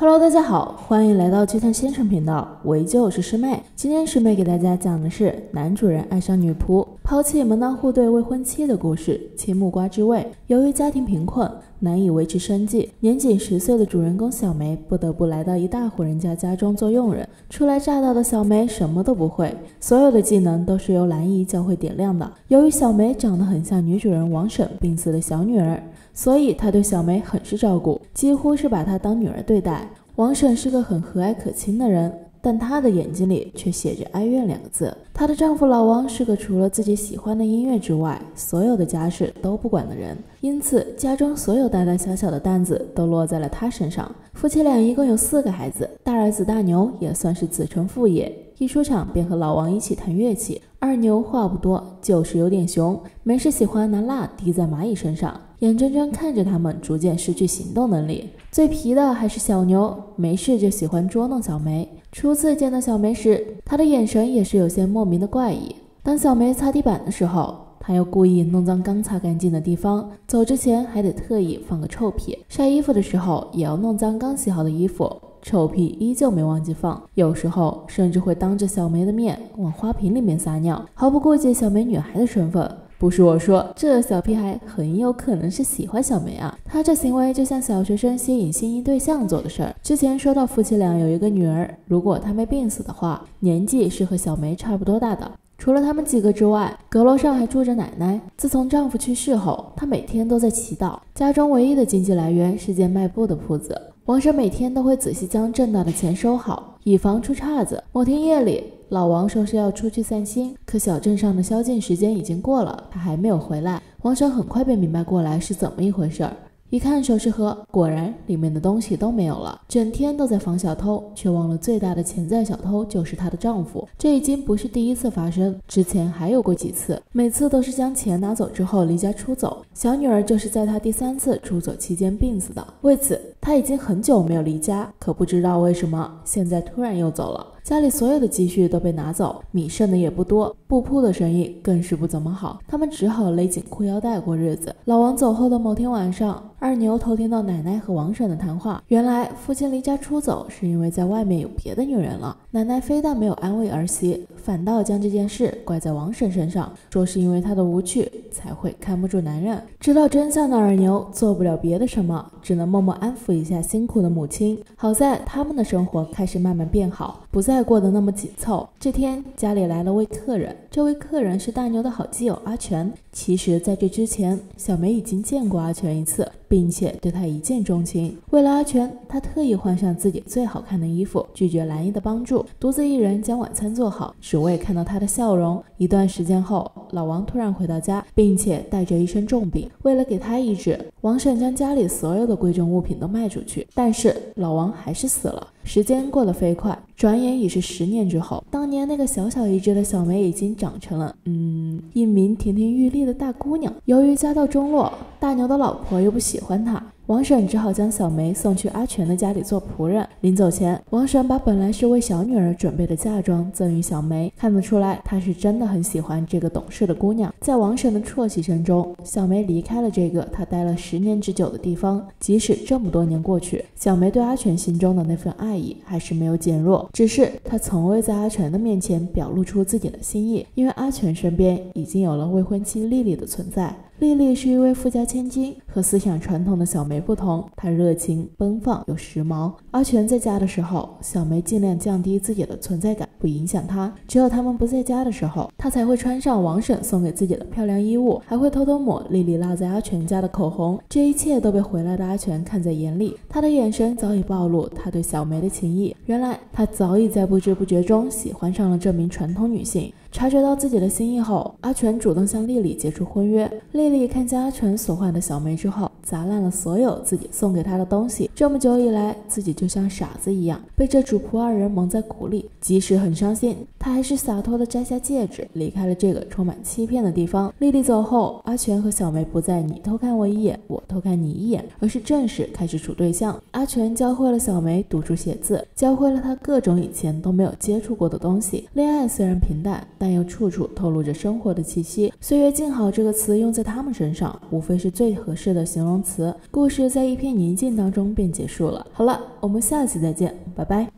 Hello，大家好，欢迎来到剧探先生频道，我依旧是师妹。今天师妹给大家讲的是男主人爱上女仆，抛弃门当户对未婚妻的故事。切木瓜之味。由于家庭贫困，难以维持生计，年仅十岁的主人公小梅不得不来到一大户人家家中做佣人。初来乍到的小梅什么都不会，所有的技能都是由兰姨教会点亮的。由于小梅长得很像女主人王婶病死的小女儿。所以她对小梅很是照顾，几乎是把她当女儿对待。王婶是个很和蔼可亲的人，但她的眼睛里却写着哀怨两个字。她的丈夫老王是个除了自己喜欢的音乐之外，所有的家事都不管的人，因此家中所有大大小小的担子都落在了他身上。夫妻俩一共有四个孩子，大儿子大牛也算是子承父业。一出场便和老王一起弹乐器。二牛话不多，就是有点熊，没事喜欢拿蜡滴在蚂蚁身上，眼睁睁看着他们逐渐失去行动能力。最皮的还是小牛，没事就喜欢捉弄小梅。初次见到小梅时，他的眼神也是有些莫名的怪异。当小梅擦地板的时候，他又故意弄脏刚擦干净的地方，走之前还得特意放个臭屁。晒衣服的时候，也要弄脏刚洗好的衣服。臭屁依旧没忘记放，有时候甚至会当着小梅的面往花瓶里面撒尿，毫不顾忌小梅女孩的身份。不是我说，这小屁孩很有可能是喜欢小梅啊！他这行为就像小学生吸引心仪对象做的事儿。之前说到夫妻俩有一个女儿，如果她没病死的话，年纪是和小梅差不多大的。除了他们几个之外，阁楼上还住着奶奶。自从丈夫去世后，她每天都在祈祷。家中唯一的经济来源是间卖布的铺子。王婶每天都会仔细将挣到的钱收好，以防出岔子。某天夜里，老王说是要出去散心，可小镇上的宵禁时间已经过了，他还没有回来。王婶很快便明白过来是怎么一回事儿。一看首饰盒，果然里面的东西都没有了。整天都在防小偷，却忘了最大的潜在小偷就是她的丈夫。这已经不是第一次发生，之前还有过几次，每次都是将钱拿走之后离家出走。小女儿就是在她第三次出走期间病死的。为此，她已经很久没有离家，可不知道为什么现在突然又走了。家里所有的积蓄都被拿走，米剩的也不多，布铺的生意更是不怎么好。他们只好勒紧裤腰带过日子。老王走后的某天晚上，二牛偷听到奶奶和王婶的谈话。原来父亲离家出走是因为在外面有别的女人了。奶奶非但没有安慰儿媳，反倒将这件事怪在王婶身上，说是因为她的无趣才会看不住男人。知道真相的二牛做不了别的什么，只能默默安抚一下辛苦的母亲。好在他们的生活开始慢慢变好，不再过得那么紧凑。这天家里来了位客人，这位客人是大牛的好基友阿全。其实，在这之前，小梅已经见过阿全一次。并且对他一见钟情。为了阿全，他特意换上自己最好看的衣服，拒绝兰姨的帮助，独自一人将晚餐做好，只为看到他的笑容。一段时间后，老王突然回到家，并且带着一身重病。为了给他医治，王婶将家里所有的贵重物品都卖出去，但是老王还是死了。时间过得飞快，转眼已是十年之后。当年那个小小一只的小梅，已经长成了嗯一名亭亭玉立的大姑娘。由于家道中落，大牛的老婆又不喜喜欢她。王婶只好将小梅送去阿全的家里做仆人。临走前，王婶把本来是为小女儿准备的嫁妆赠予小梅，看得出来她是真的很喜欢这个懂事的姑娘。在王婶的啜泣声中，小梅离开了这个她待了十年之久的地方。即使这么多年过去，小梅对阿全心中的那份爱意还是没有减弱，只是她从未在阿全的面前表露出自己的心意，因为阿全身边已经有了未婚妻丽丽的存在。丽丽是一位富家千金，和思想传统的小梅不同，她热情奔放又时髦。阿全在家的时候，小梅尽量降低自己的存在感，不影响他。只有他们不在家的时候，她才会穿上王婶送给自己的漂亮衣物，还会偷偷抹丽丽落在阿全家的口红。这一切都被回来的阿全看在眼里，他的眼神早已暴露他对小梅的情意。原来他早已在不知不觉中喜欢上了这名传统女性。察觉到自己的心意后，阿全主动向丽丽解除婚约。丽丽看见阿全所画的小梅之后，砸烂了所有自己送给他的东西。这么久以来，自己就像傻子一样，被这主仆二人蒙在鼓里。即使很伤心，他还是洒脱地摘下戒指，离开了这个充满欺骗的地方。丽丽走后，阿全和小梅不再你偷看我一眼，我偷看你一眼，而是正式开始处对象。阿全教会了小梅读书写字，教会了她各种以前都没有接触过的东西。恋爱虽然平淡。但又处处透露着生活的气息。岁月静好这个词用在他们身上，无非是最合适的形容。容词，故事在一片宁静当中便结束了。好了，我们下期再见，拜拜。